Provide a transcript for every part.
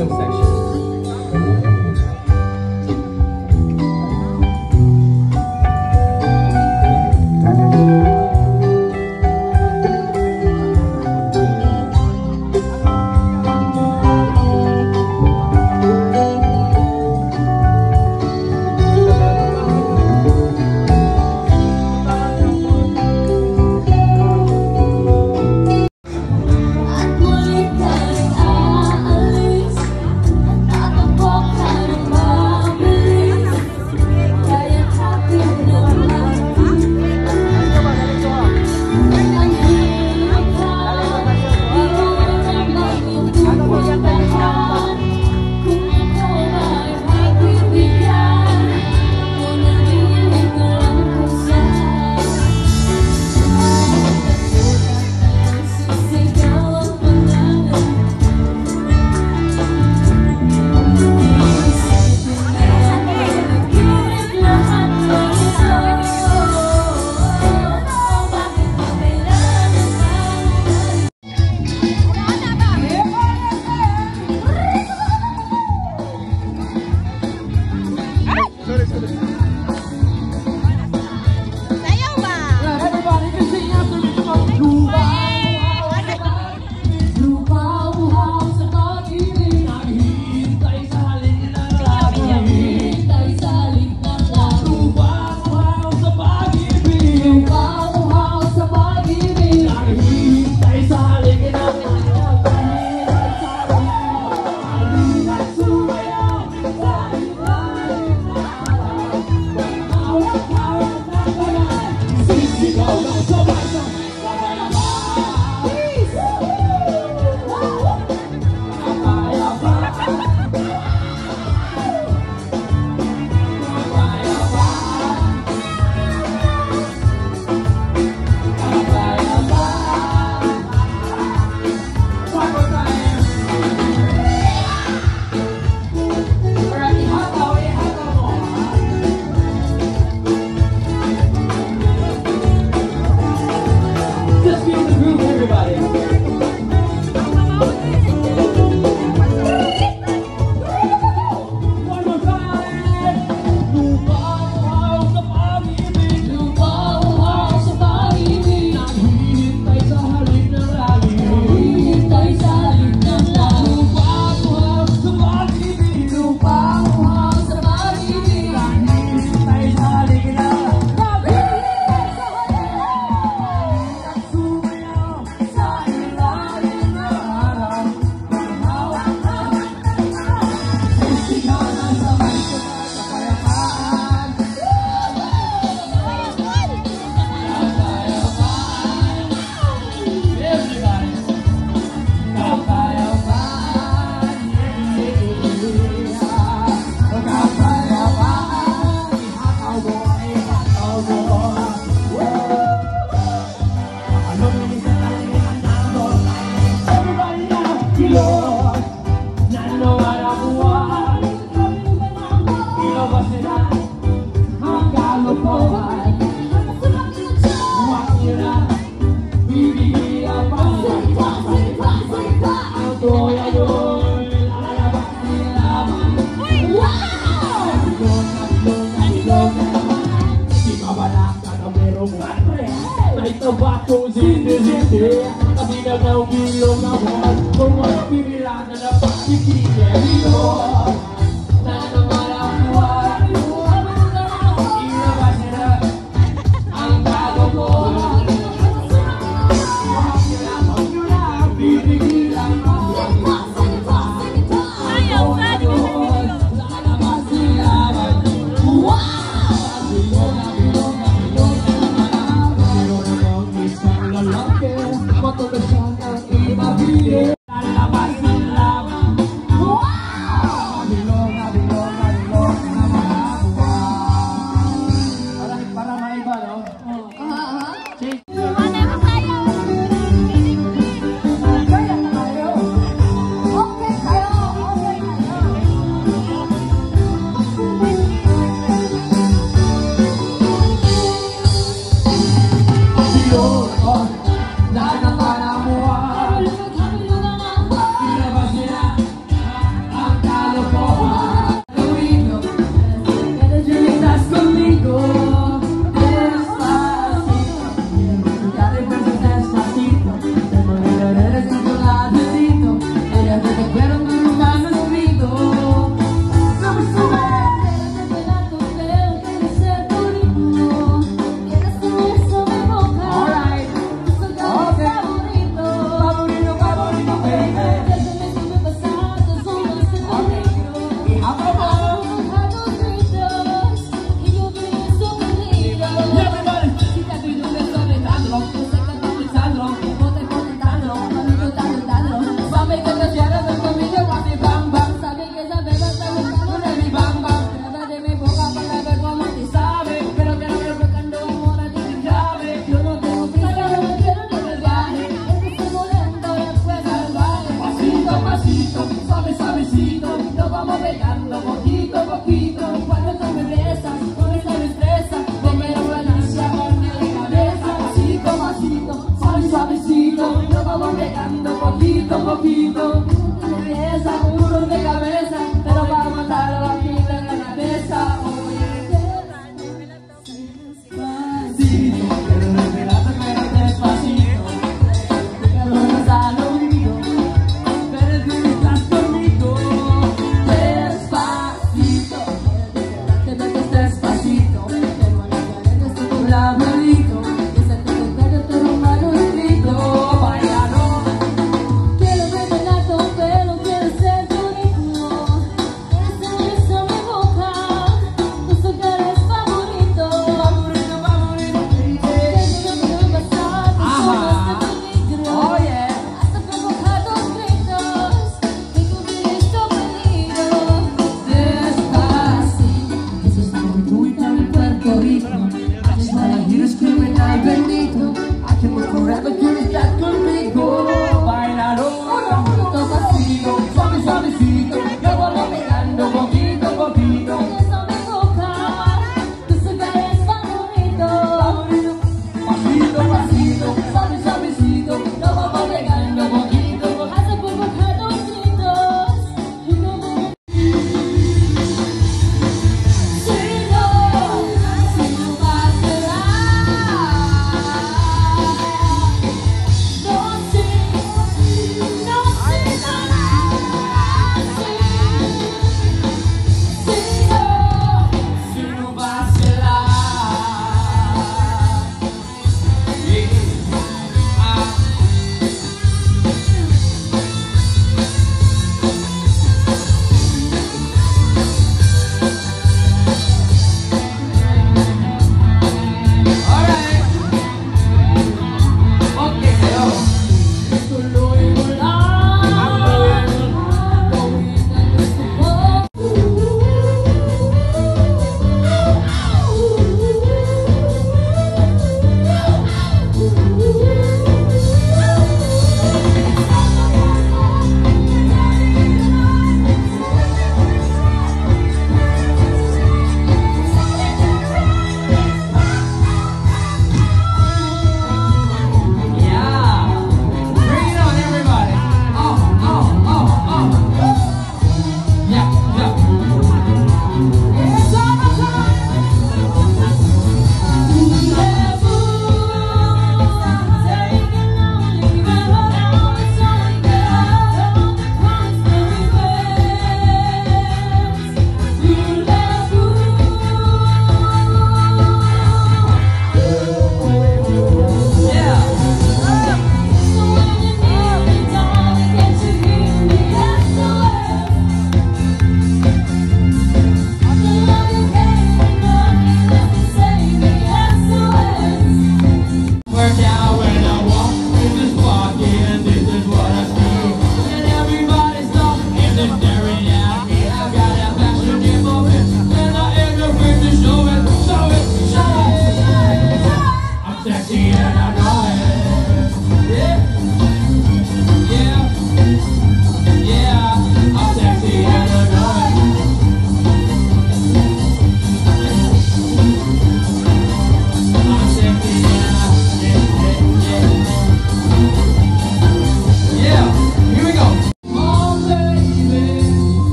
custom section. então batom de descer A vida não guiou na voz Com uma espirrada na paz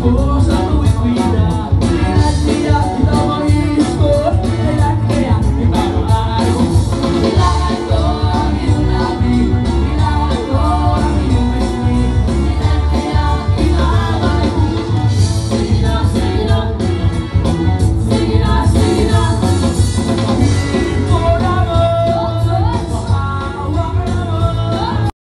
cosas.